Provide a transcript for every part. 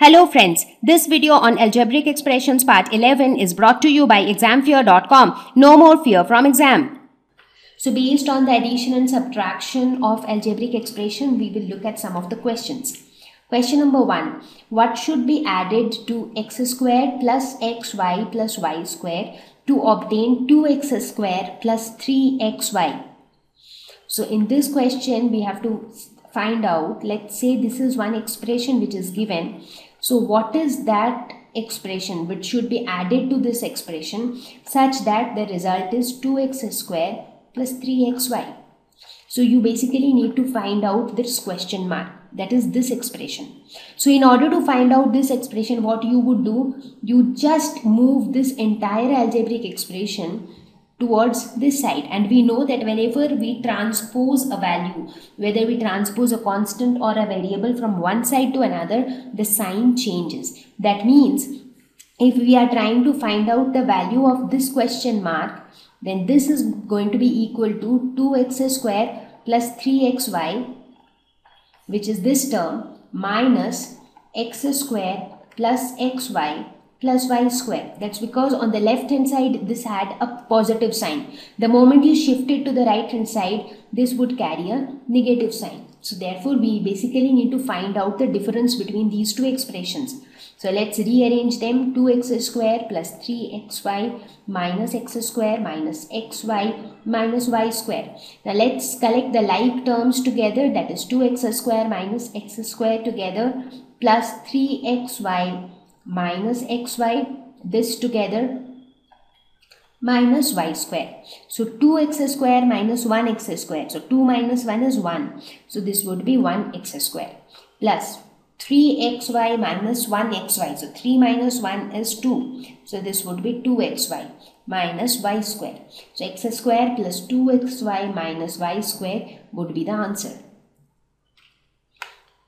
Hello friends, this video on algebraic expressions part 11 is brought to you by examfear.com. No more fear from exam. So based on the addition and subtraction of algebraic expression, we will look at some of the questions. Question number 1. What should be added to x square plus xy plus y square to obtain 2x square plus 3xy? So in this question, we have to find out, let's say this is one expression which is given. So what is that expression which should be added to this expression such that the result is 2x square plus 3xy. So you basically need to find out this question mark that is this expression. So in order to find out this expression what you would do you just move this entire algebraic expression towards this side. And we know that whenever we transpose a value whether we transpose a constant or a variable from one side to another the sign changes. That means if we are trying to find out the value of this question mark then this is going to be equal to 2x square plus 3xy which is this term minus x square plus xy plus y square. That's because on the left hand side this had a positive sign. The moment you shift it to the right hand side this would carry a negative sign. So therefore we basically need to find out the difference between these two expressions. So let's rearrange them 2x square plus 3xy minus x square minus xy minus y square. Now let's collect the like terms together that is 2x square minus x square together plus 3xy minus xy this together minus y square. So 2x square minus 1x square. So 2 minus 1 is 1. So this would be 1x square plus 3xy minus 1xy. So 3 minus 1 is 2. So this would be 2xy minus y square. So x square plus 2xy minus y square would be the answer.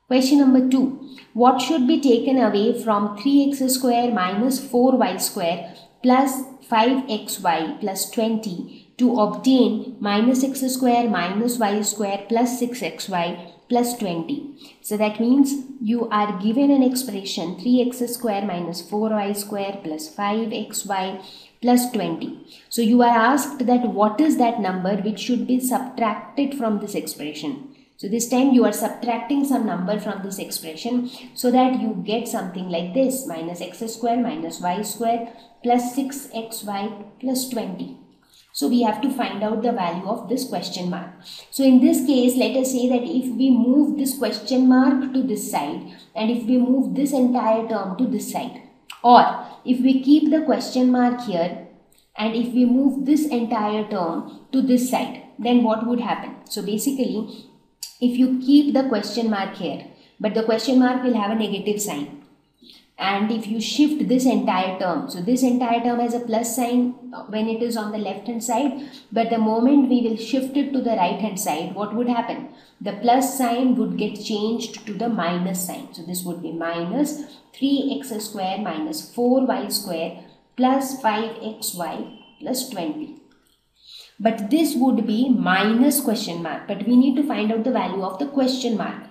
Question number 2. What should be taken away from 3x square minus 4y square plus 5xy plus 20 to obtain minus x square minus y square plus 6xy plus 20. So that means you are given an expression 3x square minus 4y square plus 5xy plus 20. So you are asked that what is that number which should be subtracted from this expression. So this time you are subtracting some number from this expression so that you get something like this minus x square minus y square plus 6xy plus 20. So we have to find out the value of this question mark. So in this case, let us say that if we move this question mark to this side and if we move this entire term to this side or if we keep the question mark here and if we move this entire term to this side, then what would happen? So basically, if you keep the question mark here but the question mark will have a negative sign. And if you shift this entire term so this entire term has a plus sign when it is on the left hand side but the moment we will shift it to the right hand side what would happen? The plus sign would get changed to the minus sign. So this would be minus 3x square minus 4y square plus 5xy plus 20 but this would be minus question mark. But we need to find out the value of the question mark.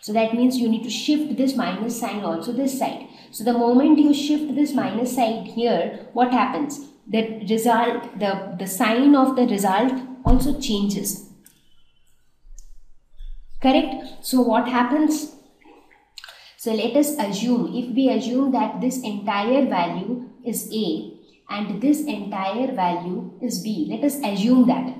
So that means you need to shift this minus sign also this side. So the moment you shift this minus side here what happens? The result the the sign of the result also changes. Correct? So what happens? So let us assume if we assume that this entire value is a and this entire value is b. Let us assume that.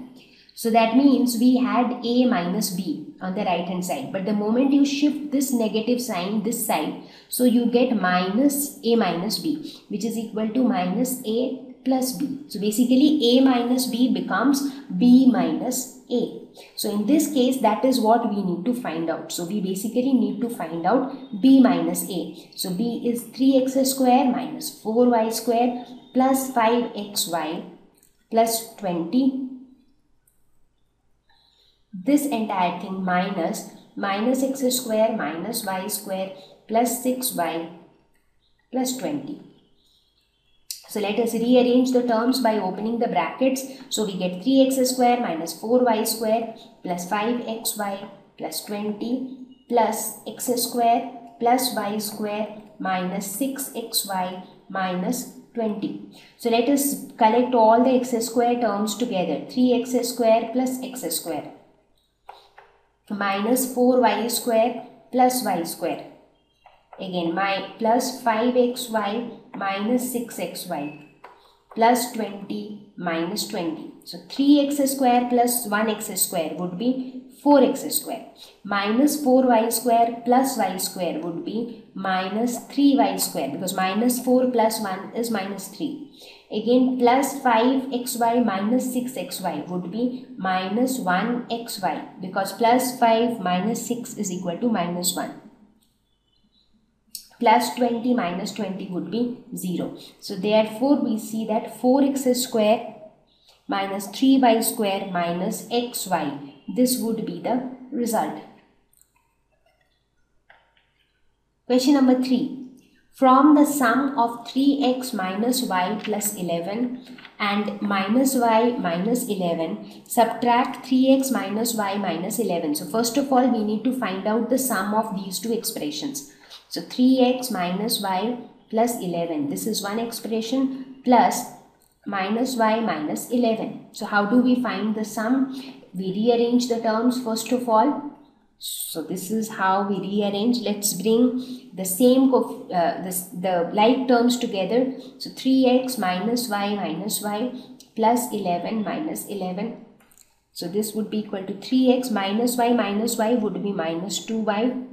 So that means we had a minus b on the right hand side. But the moment you shift this negative sign this side, so you get minus a minus b which is equal to minus a plus b. So basically a minus b becomes b minus a. So in this case that is what we need to find out. So we basically need to find out b minus a. So b is 3x square minus 4y square plus 5xy plus 20. This entire thing minus minus x square minus y square plus 6y plus 20. So let us rearrange the terms by opening the brackets. So we get 3x square minus 4y square plus 5xy plus 20 plus x square plus y square minus 6xy minus 20. So let us collect all the x square terms together. 3x square plus x square minus 4y square plus y square. Again my plus 5xy minus 6xy plus 20 minus 20. So 3x square plus 1x square would be 4x square minus 4y square plus y square would be minus 3y square because minus 4 plus 1 is minus 3. Again plus 5xy minus 6xy would be minus 1xy because plus 5 minus 6 is equal to minus 1 plus 20 minus 20 would be 0. So therefore we see that 4x square minus 3y square minus xy. This would be the result. Question number 3. From the sum of 3x minus y plus 11 and minus y minus 11, subtract 3x minus y minus 11. So first of all, we need to find out the sum of these two expressions. So 3x minus y plus 11. This is one expression plus minus y minus 11. So how do we find the sum? We rearrange the terms first of all. So this is how we rearrange. Let's bring the same uh, this, the like terms together. So 3x minus y minus y plus 11 minus 11. So this would be equal to 3x minus y minus y would be minus 2y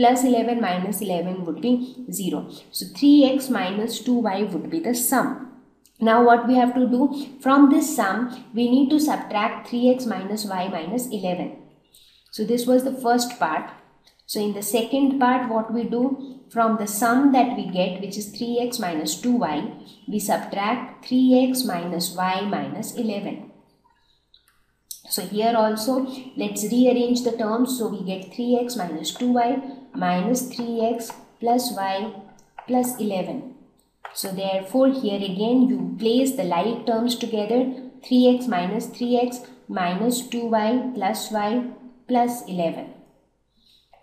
plus 11 minus 11 would be 0. So 3x minus 2y would be the sum. Now what we have to do from this sum we need to subtract 3x minus y minus 11. So this was the first part. So in the second part what we do from the sum that we get which is 3x minus 2y we subtract 3x minus y minus 11. So here also let's rearrange the terms so we get 3x minus 2y minus 3x plus y plus 11. So therefore here again you place the like terms together 3x minus 3x minus 2y plus y plus 11.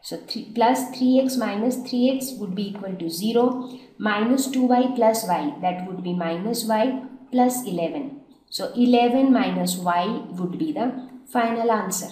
So 3 plus 3x minus 3x would be equal to 0 minus 2y plus y that would be minus y plus 11. So 11 minus y would be the final answer.